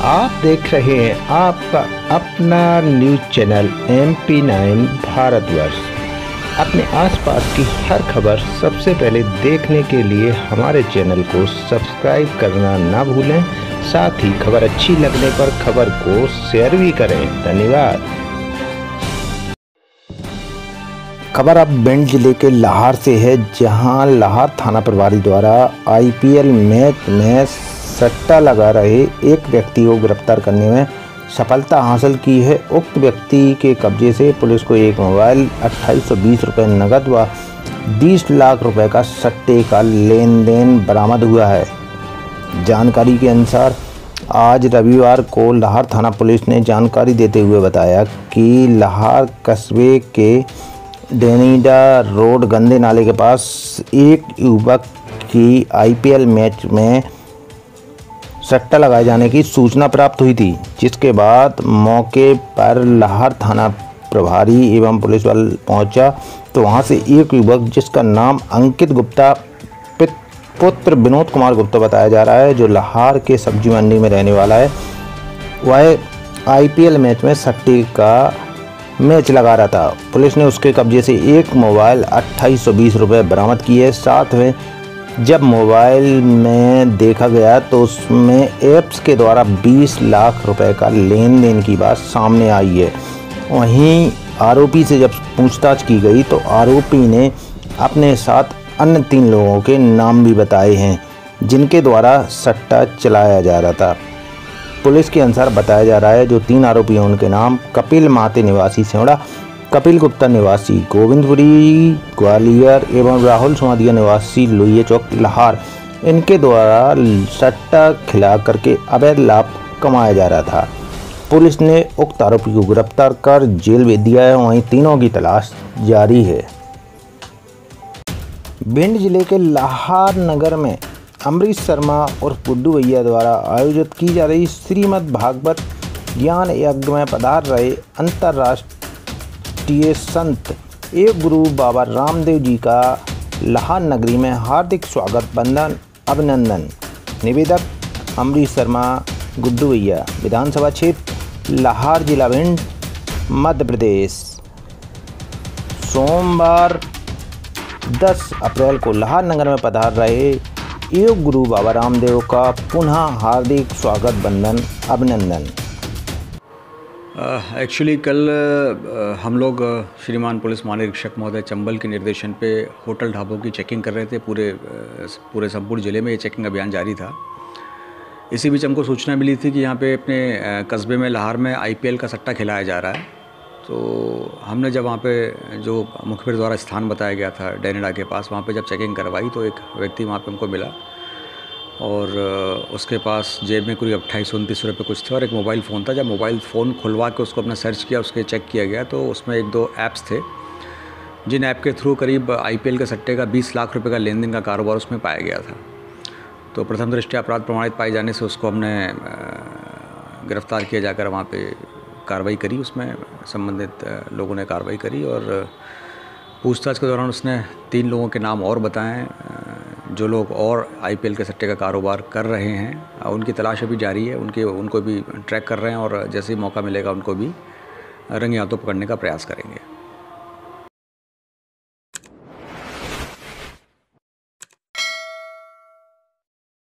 आप देख रहे हैं आपका अपना news channel M P nine Bharatvarsh अपने आसपास की हर खबर सबसे पहले देखने के लिए हमारे चैनल को सब्सक्राइब करना ना भूलें, साथ ही खबर अच्छी लगने पर खबर को शेयर भी करें। धन्यवाद। खबर अब भिंड ज़िले के लाहौर से है, जहाँ लाहौर थाना प्रभारी द्वारा आईपीएल मैच में सट्टा लगा रहे एक व्यक्ति को गिरफ़्तार करने में सफलता हासिल की है। उक्त व्यक्ति के कब्जे से पुलिस को एक मोबाइल, अट्ठाईस सौ बीस रुपये नकद व 20 लाख रुपए का सट्टे का लेन देन बरामद हुआ है। जानकारी के अनुसार, आज रविवार को लाहौर थाना पुलिस ने जानकारी देते हुए बताया कि लाहौर कस्बे के डेनीडा रोड गंदे नाले के पास एक युवक की आईपीएल मैच में सट्टा लगाए जाने की सूचना प्राप्त हुई थी, जिसके बाद मौके पर लाहौर थाना प्रभारी एवं पुलिस बल पहुँचा। तो वहाँ से एक युवक, जिसका नाम अंकित गुप्ता पुत्र विनोद कुमार गुप्ता बताया जा रहा है, जो लाहौर के सब्ज़ी मंडी में रहने वाला है। वह आईपीएल मैच में सट्टी का मैच लगा रहा था। पुलिस ने उसके कब्जे से एक मोबाइल अट्ठाईस सौ बीस बरामद किए। साथ में जब मोबाइल में देखा गया तो उसमें ऐप्स के द्वारा 20 लाख रुपए का लेन देन की बात सामने आई है। वहीं आरोपी से जब पूछताछ की गई तो आरोपी ने अपने साथ अन्य तीन लोगों के नाम भी बताए हैं, जिनके द्वारा सट्टा चलाया जा रहा था। पुलिस के अनुसार बताया जा रहा है जो तीन आरोपी हैं, उनके नाम कपिल माते निवासी सेवड़ा कपिल गुप्ता निवासी गोविंदपुरी ग्वालियर एवं राहुल सुमादिया निवासी, लोहिया चौक, लाहौर। इनके द्वारा सट्टा खिला करके अवैध लाभ कमाया जा रहा था। पुलिस ने उक्त आरोपी को गिरफ़्तार कर जेल भेज दिया है। वहीं तीनों की तलाश जारी है। भिंड ज़िले के लाहौर नगर में अमरीश शर्मा और गुड्डू भैया द्वारा आयोजित की जा रही श्रीमद् भागवत ज्ञान यज्ञ में पधार रहे अंतर्राष्ट्रीय संत एक गुरु बाबा रामदेव जी का लाहौर नगरी में हार्दिक स्वागत, बंधन, अभिनंदन। निवेदक अमरीश शर्मा गुड्डू भैया विधानसभा क्षेत्र, लाहौर जिला भिंड, मध्य प्रदेश। सोमवार 10 अप्रैल को लाहौर नगर में पधार रहे योग गुरु बाबा रामदेव का पुनः हार्दिक स्वागत, बंधन, अभिनंदन। एक्चुअली uh, कल uh, हम लोग uh, श्रीमान पुलिस महानिरीक्षक महोदय चंबल के निर्देशन पे होटल ढाबों की चेकिंग कर रहे थे। पूरे पूरे संपूर्ण ज़िले में ये चेकिंग अभियान जारी था। इसी बीच हमको सूचना मिली थी कि यहाँ पे अपने कस्बे में लाहौर में आईपीएल का सट्टा खिलाया जा रहा है। तो हमने जब वहाँ पे जो मुखबिर द्वारा स्थान बताया गया था डैनेडा के पास वहाँ पे जब चेकिंग करवाई तो एक व्यक्ति वहाँ पे हमको मिला। और उसके पास जेब में कोई अट्ठाईस, उनतीस रुपये कुछ थे और एक मोबाइल फ़ोन था। जब मोबाइल फ़ोन खुलवा के उसको अपना सर्च किया, उसके चेक किया गया तो उसमें एक दो ऐप्स थे, जिन ऐप के थ्रू करीब आईपीएल के सट्टे का बीस लाख रुपये का लेन देन का कारोबार उसमें पाया गया था। तो प्रथम दृष्टि अपराध प्रमाणित पाए जाने से उसको हमने गिरफ़्तार किया जाकर वहाँ पे कार्रवाई करी। उसमें संबंधित लोगों ने कार्रवाई करी और पूछताछ के दौरान उसने तीन लोगों के नाम और बताएँ जो लोग और आईपीएल के सट्टे का कारोबार कर रहे हैं उनकी तलाश अभी जारी है, उनके, उनको भी ट्रैक कर रहे हैं और जैसे ही मौका मिलेगा उनको भी रंगे हाथों पकड़ने का प्रयास करेंगे।